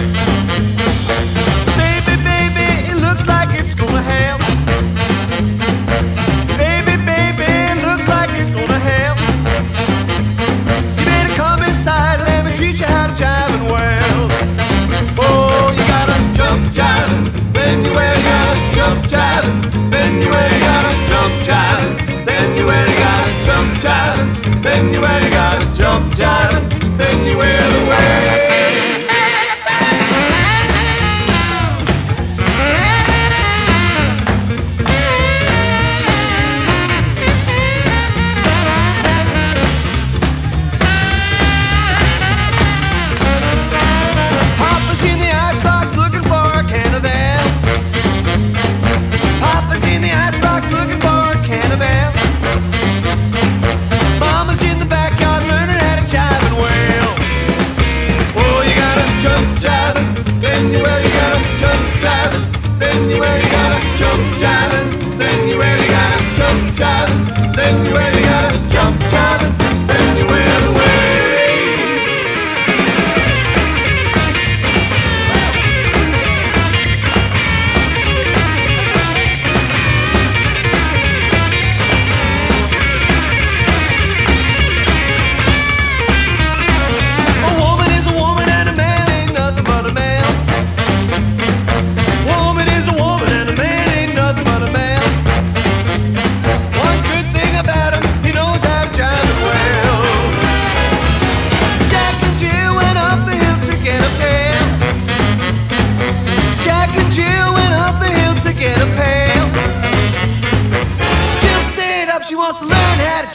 Baby,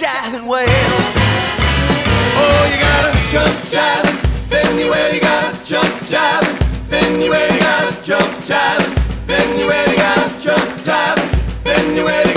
jiving. Oh, you gotta jump jiving, then you well, you gotta jump jiving, then you well, you gotta jump jiving, then you well, you gotta jump well,